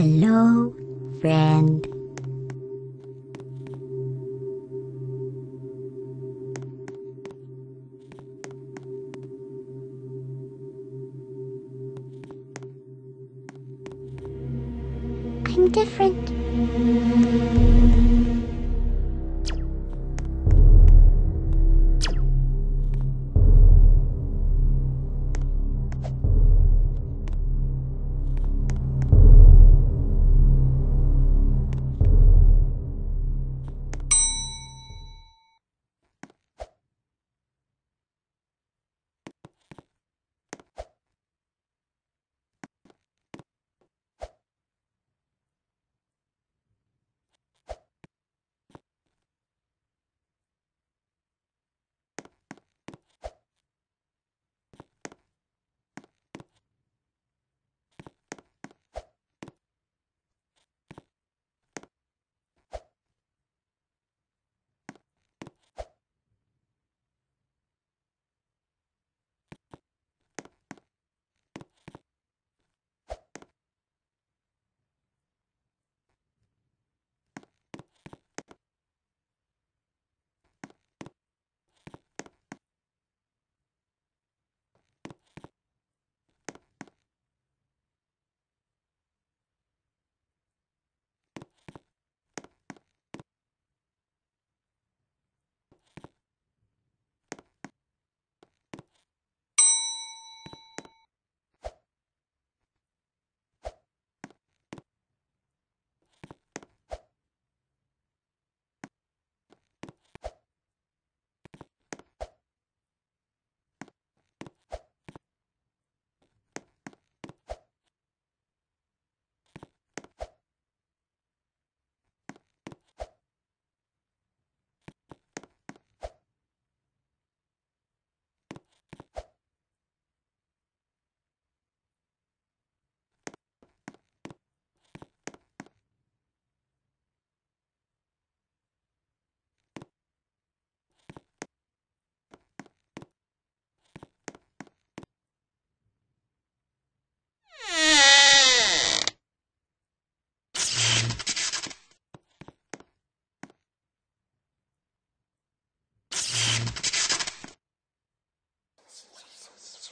Hello, friend. I'm different.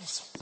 Gracias.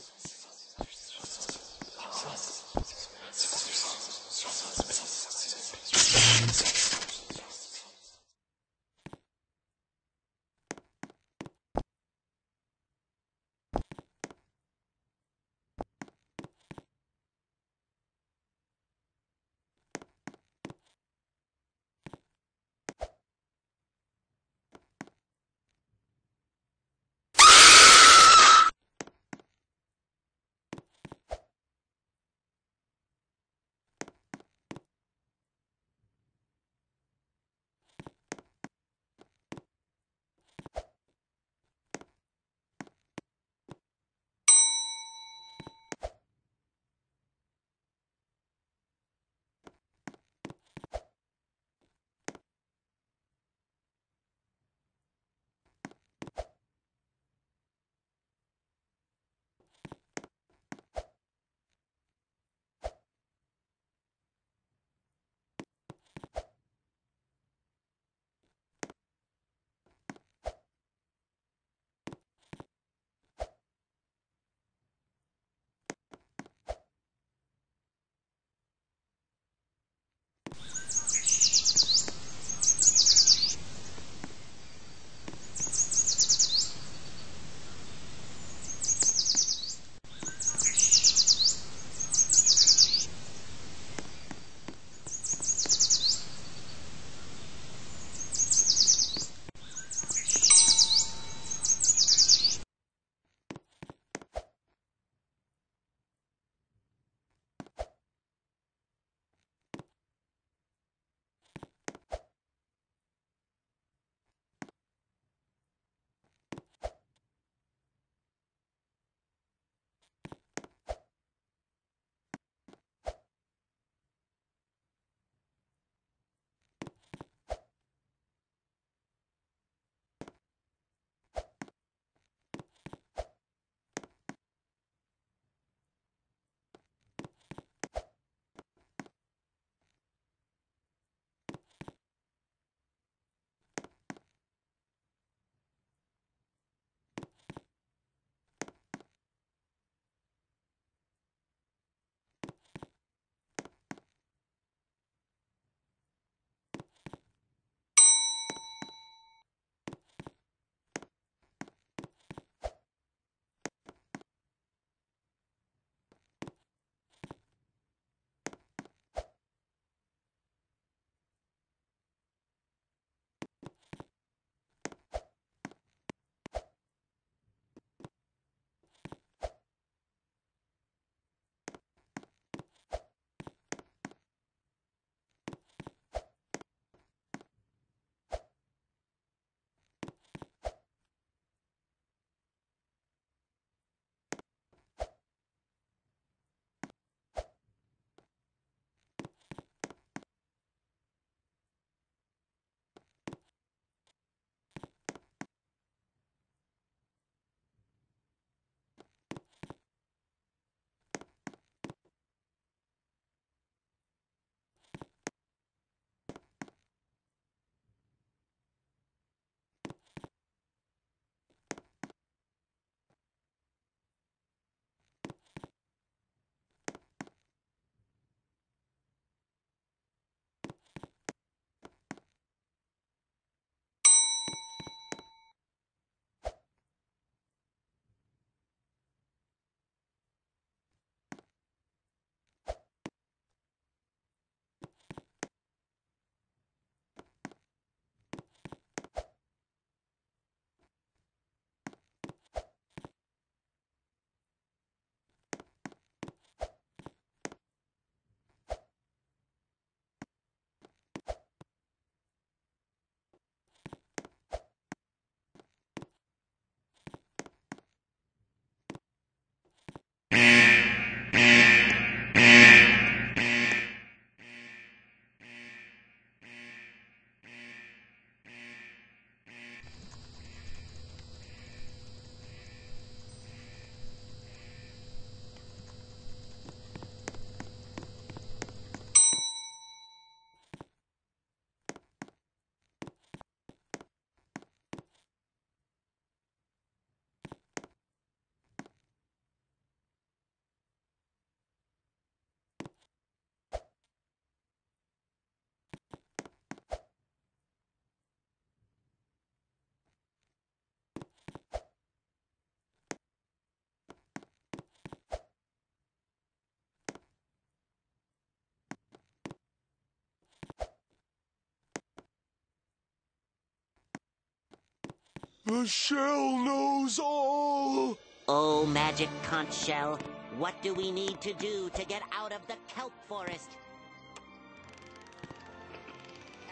The shell knows all. Oh, magic conch shell, what do we need to do to get out of the kelp forest?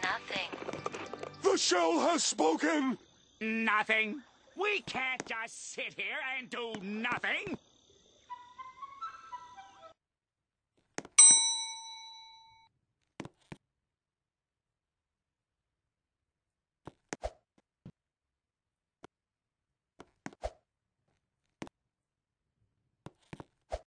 Nothing. The shell has spoken. Nothing. We can't just sit here and do nothing.